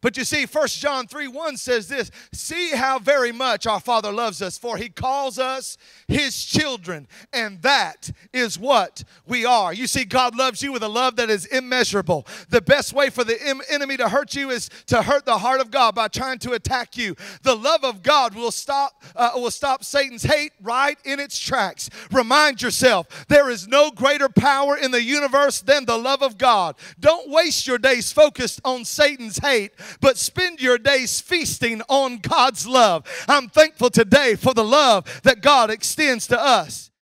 But you see, 1 John 3 1 says this See how very much our Father loves us, for he calls us his children, and that is what we are. You see, God loves you with a love that is immeasurable. The best way for the enemy to hurt you is to hurt the heart of God by trying to attack you. The love of God will stop, uh, will stop Satan's hate right in its tracks. Remind yourself there is no greater power in the universe than the love of God. Don't waste your days focused on Satan's hate but spend your days feasting on God's love. I'm thankful today for the love that God extends to us.